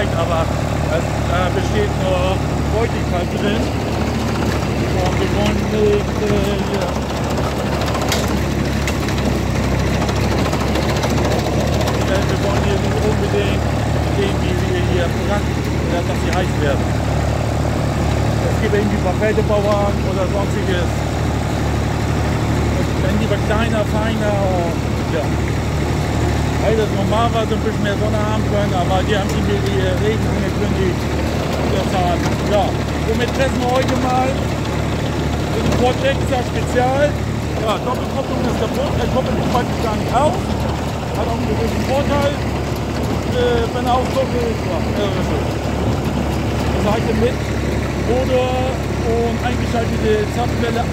Das, da besteht nur Feuchtigkeit drin. Und wir wollen nicht äh. Äh, wir wollen hier nicht unbedingt sehen, wie wir hier äh, dass sie heiß werden. Es gibt irgendwie Pferdebauern oder sonstiges. Dann lieber kleiner, feiner und ja. Also normalerweise ein bisschen mehr Sonne haben können, aber die haben irgendwie die Regen angekündigt. Und deshalb, ja. Womit treffen wir heute mal? Das ein Ford Extra Spezial. Ja, Doppelkopplung ist kaputt, er koppelt sich praktisch gar nicht auf. Hat auch einen gewissen Vorteil. Äh, wenn er aufkoppelt, ja, irre schön. Seite mit Motor und eingeschaltete Zapfwelle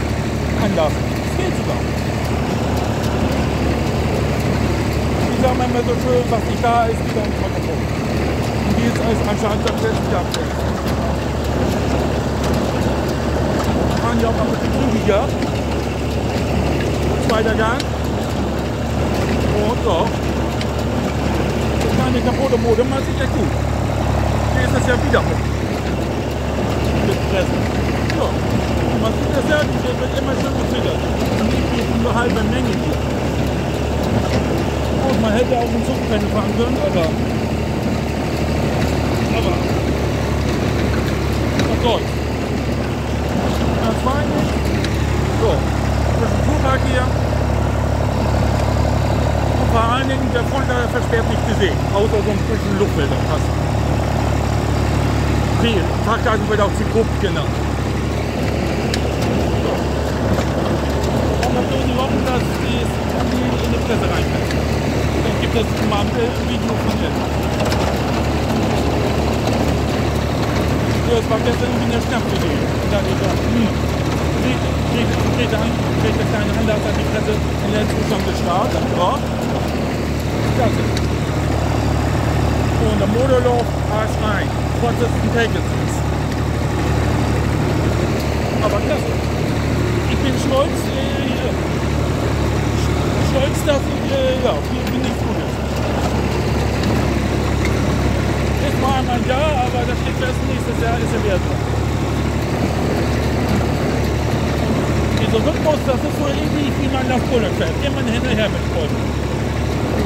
anlassen. Das geht sogar. Die sagen immer so schön, was nicht da ist, geht auch nicht kaputt. Und die ist als anscheinend tatsächlich abgestellt. Fahren ja auch noch ein bisschen zügiger. Zweiter Gang. Und so. Das kleine kaputte Motor macht sich echt gut. Hier ist das ja wieder mit. Mit Pressen. Ja. Und man sieht das ja, die wird immer schön gefüttert. Und wie eine halbe Menge hier. Gut, man hätte auch einen Zugpenne fahren können, aber. Aber. Was soll's. Das war nicht. So. Bisschen Fuhrpark hier. Und vor allen Dingen, der Frontlader versperrt nicht gesehen. Außer so ein bisschen Luftbilder passen. Viel. Fahrkarten wird auch Zikop genannt. So. Hoffen, dass die in die Presse reinfällt. Gibt es mal ein Video von ihr. Ja, es war gestern irgendwie eine Schnappidee. Und dann ich gesagt, hm, kriegt krieg, krieg, krieg der kleine Anlass an die Presse in den Zustand gestartet. Ja. Klasse. Und der Motorlauf Arsch rein. Trotz des Pegasus. Aber klasse. Ich bin stolz, äh, stolz, dass ich, äh, ja, bin nichts Einmal da, aber das steht fest, nächstes Jahr ist er drin. Dieser Rhythmus, das ist so ähnlich wie man das Bullen fährt. Immer hinterher mit Freude.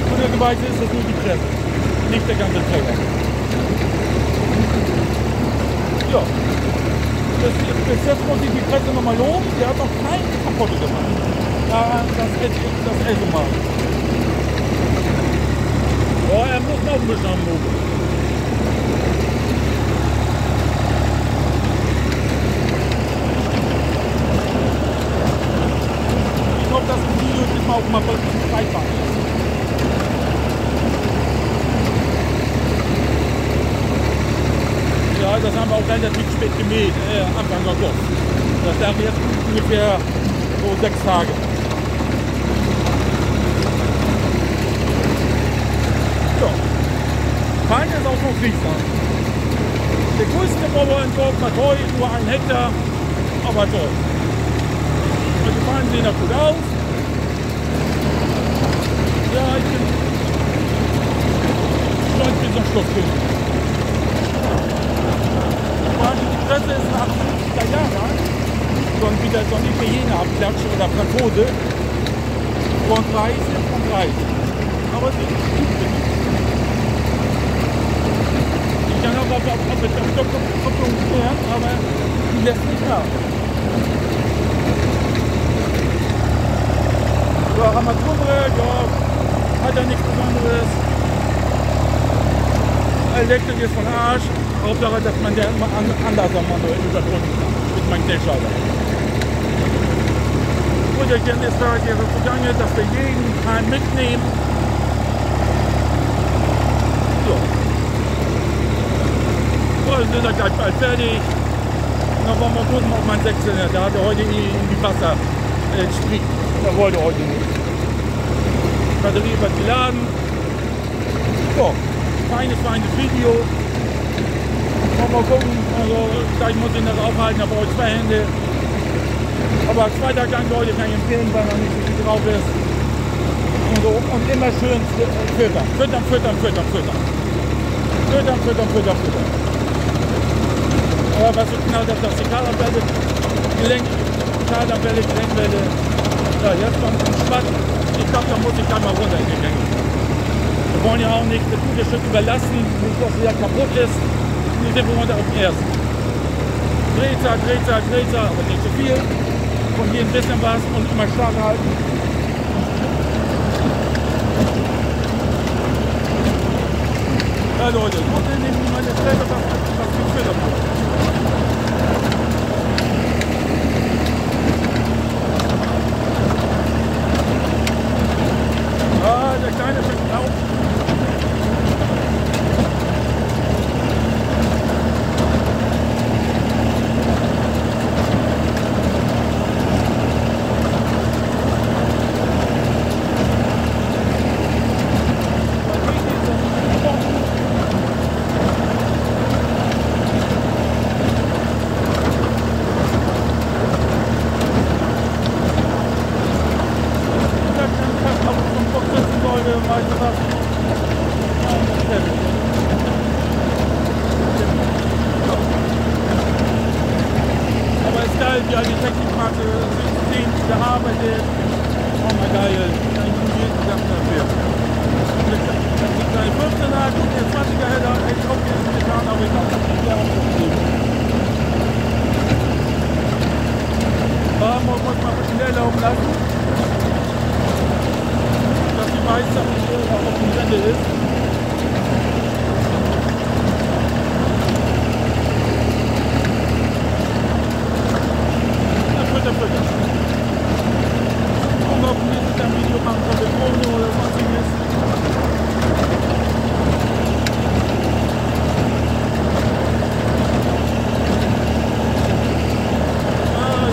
Wundergeweise ist das nur die Presse, nicht der ganze Träger. Ja. Das, bis jetzt muss ich die Presse nochmal loben. Die hat noch keinen kaputt gemacht. Ja, das hätte ich das Essen mal. Boah, er muss noch ein bisschen am Motor. Ich dass das Video jetzt mal auch mal greifbar ist. Ja, das haben wir auch relativ spät gemäht, äh, Anfang August. Das wäre jetzt ungefähr so sechs Tage. Ja. Fein ist auch noch Friesland. Der größte Bauer in Dorf hat heute nur ein Hektar, aber toll. Also die Feinen sehen da gut aus. Ja, ich bin stolz bis zum Schluss gewesen. Die Presse ist ein 80er Jahre alt. So ein wieder so ein Italiener abklatschen oder Franzose. Von 30, von 30. Aber sie ist gut auf, auf, auf mit der Kopplung klären, aber die lässt nicht nach. So, Armaturenbrett, ja, hat ja nichts Besonderes. Elektrik ist von Arsch. Hauptsache, dass man der immer an, anders am manuell überbrücken kann. Mit meinem Knechtschalter. Gut, der Kenntnis da jetzt zugange, dass wir jeden Teil mitnehmen. Dann sind wir gleich bald fertig. Und dann wollen wir gucken, ob mein Sechszylinder, der hatte heute in die Wasser äh. Der wollte heute nicht. Batterie wird geladen. So, feines, feines Video. Mal, mal gucken, also gleich muss ich das aufhalten, da brauche ich zwei Hände. Aber zweiter Gang, Leute, kann ich empfehlen, weil noch nicht so viel drauf ist. Und, so, und immer schön füttern. Füttern, füttern, füttern, füttern. Füttern, füttern, füttern, füttern. Aber was so knallt, das ist die Karabelle, Gelenk, Karabelle, Gelenkwelle. Ja, jetzt kommt ein Spatt. Ich glaube, da muss ich einmal runter in die Gänge. Wir wollen ja auch nicht das gute Stück überlassen, nicht, dass es ja kaputt ist. Nun sind wir runter auf den ersten. Drehzahl, Drehzahl, Drehzahl, aber nicht zu viel. Von hier ein bisschen was und immer stark halten. Ja Leute, dann nehmen wir meine Stelle, was, was die Fehler machen. Ah, der kleine fängt auf. Aber ist wie die Technikmatte sehen, gearbeitet. Oh mal geil. Nur jeden Tag dafür. Das sind kleine 15er, gut, der 20er Header, echt auch jetzt getan, aber ich glaube, das ist ja auch Problem. Man muss man schnell laufen lassen. Dass die meiste auch auf dem Sende ist. Ja, Fütter, Fütter. Und ob wir jetzt ein Video machen von der Drohne oder sonstiges. Ah,